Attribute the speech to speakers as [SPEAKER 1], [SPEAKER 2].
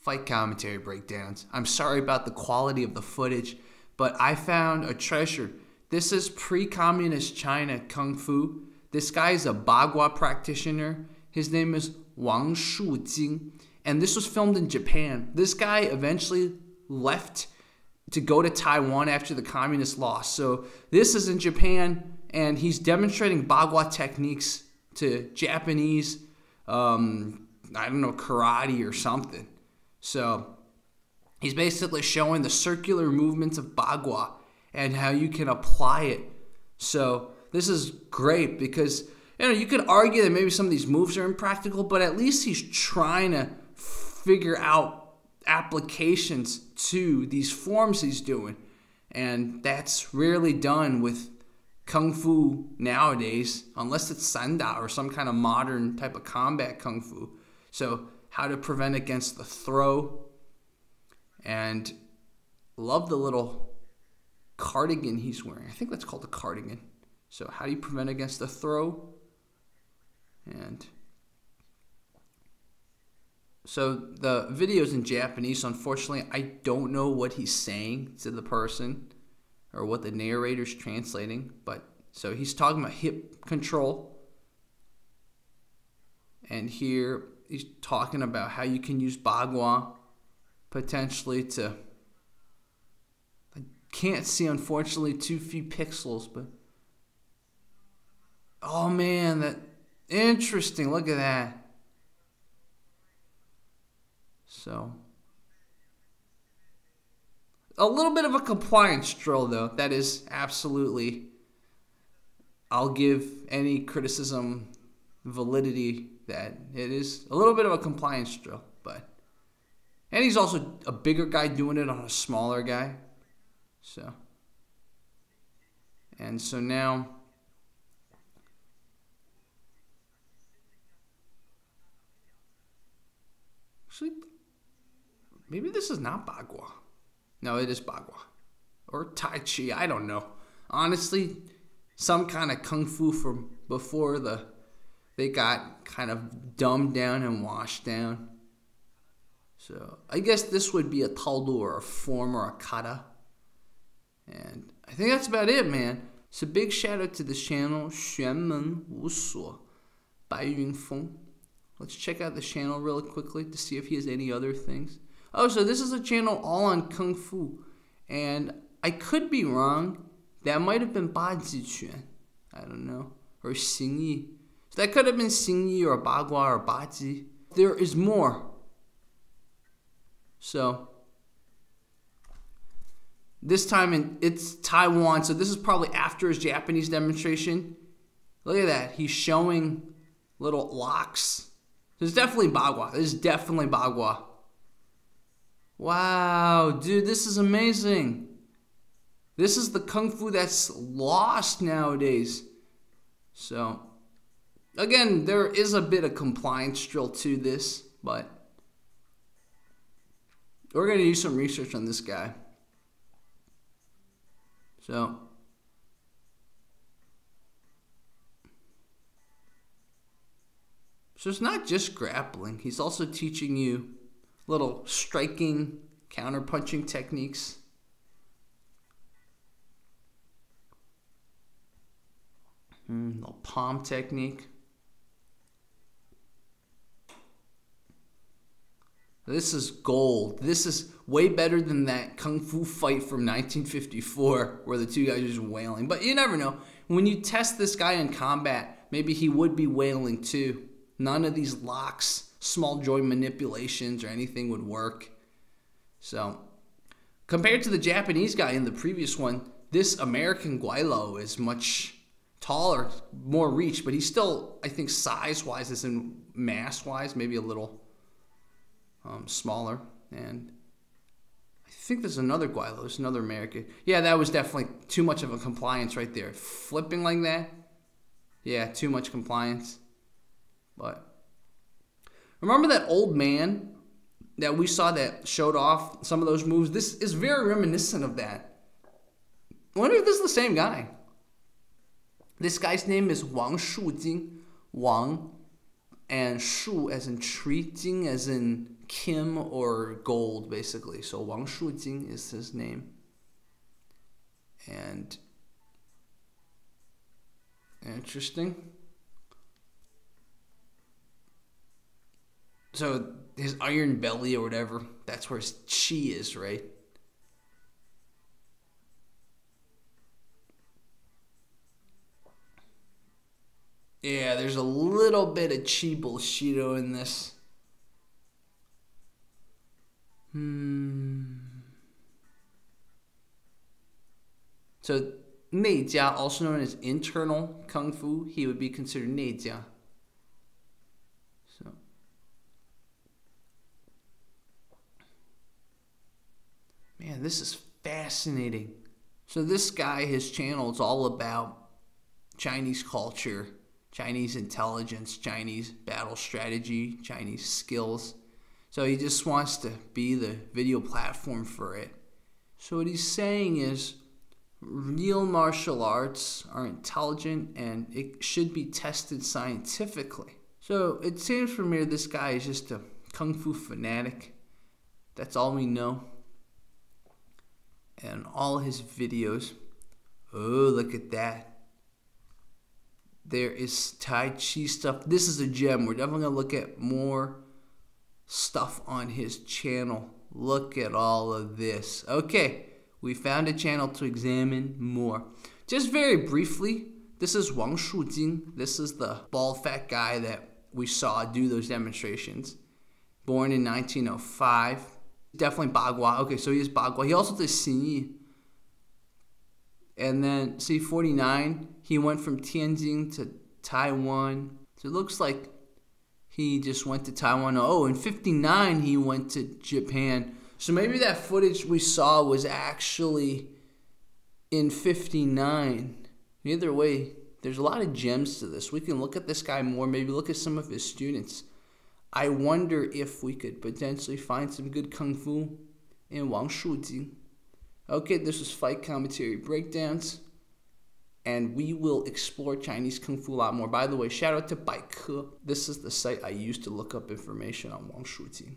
[SPEAKER 1] fight commentary breakdowns. I'm sorry about the quality of the footage, but I found a treasure. This is pre communist China Kung Fu. This guy is a Bagua practitioner. His name is Wang Shujin, and this was filmed in Japan. This guy eventually left to go to Taiwan after the communists lost. So this is in Japan, and he's demonstrating Bagua techniques to Japanese, um, I don't know, karate or something. So he's basically showing the circular movements of Bagua and how you can apply it. So this is great because you know you could argue that maybe some of these moves are impractical, but at least he's trying to figure out applications to these forms he's doing. And that's rarely done with kung fu nowadays, unless it's sanda or some kind of modern type of combat kung fu. So, how to prevent against the throw. And love the little cardigan he's wearing. I think that's called a cardigan. So, how do you prevent against the throw? And so the video's in Japanese. Unfortunately, I don't know what he's saying to the person or what the narrator's translating. But so he's talking about hip control. And here he's talking about how you can use Bagua potentially to. I can't see, unfortunately, too few pixels, but. Oh man, that interesting. Look at that. So, a little bit of a compliance drill, though. That is absolutely. I'll give any criticism validity that it is a little bit of a compliance drill, but. And he's also a bigger guy doing it on a smaller guy. So. And so now. Actually, Maybe this is not Bagua. No, it is Bagua. Or Tai Chi, I don't know. Honestly, some kind of kung fu from before the they got kind of dumbed down and washed down. So I guess this would be a taolu or a form or a kata. And I think that's about it, man. So big shout out to this channel, Xuanmen Wusuo by Yunfeng. Let's check out the channel really quickly to see if he has any other things. Oh, so this is a channel all on Kung Fu. And I could be wrong. That might have been Bajiquan. I don't know. Or Xing Yi. So that could have been Xingyi or Bagua or Baji. There is more. So this time in, it's Taiwan. So this is probably after his Japanese demonstration. Look at that. He's showing little locks. This is definitely Bagua. This is definitely Bagua. Wow, dude, this is amazing. This is the kung fu that's lost nowadays. So, again, there is a bit of compliance drill to this, but we're going to do some research on this guy. So, so it's not just grappling. He's also teaching you little striking, counter punching techniques. Mm, little palm technique. This is gold. This is way better than that kung fu fight from 1954 where the two guys are just wailing. But you never know. When you test this guy in combat, maybe he would be wailing too. None of these locks small joint manipulations or anything would work. So, compared to the Japanese guy in the previous one, this American gweilo is much taller, more reach, but he's still, I think, size wise, as in mass wise, maybe a little um, smaller. And I think there's another gweilo, there's another American. Yeah, that was definitely too much of a compliance right there. Flipping like that, yeah, too much compliance. But Remember that old man that we saw that showed off some of those moves? This is very reminiscent of that. I wonder if this is the same guy. This guy's name is Wang Shujin. Wang and Shu as in tree, Jing as in Kim or gold, basically. So Wang Shujin is his name. And interesting. So his iron belly or whatever, that's where his chi is, right? Yeah, there's a little bit of chi bullshido in this. Hmm. So Neijia, also known as internal kung fu, he would be considered Neijia. So Man, this is fascinating. So this guy, his channel is all about Chinese culture, Chinese intelligence, Chinese battle strategy, Chinese skills. So he just wants to be the video platform for it. So what he's saying is real martial arts are intelligent and it should be tested scientifically. So it seems from here this guy is just a kung fu fanatic. That's all we know. And all his videos. Oh, look at that. There is Tai Chi stuff. This is a gem. We're definitely going to look at more stuff on his channel. Look at all of this. Okay, we found a channel to examine more. Just very briefly, this is Wang Shujin. This is the bald fat guy that we saw do those demonstrations. Born in 1905. Definitely Bagua. Okay, so he is Bagua. He also did Xinyi. And then C49, he went from Tianjin to Taiwan. So it looks like he just went to Taiwan. Oh, in 59, he went to Japan. So maybe that footage we saw was actually in 59. Either way, there's a lot of gems to this. We can look at this guy more, maybe look at some of his students. I wonder if we could potentially find some good kung fu in Wang Shujin. Okay, this is Fight Commentary Breakdowns, and we will explore Chinese Kung Fu a lot more. By the way, shout out to Baike. This is the site I use to look up information on Wang Shujin.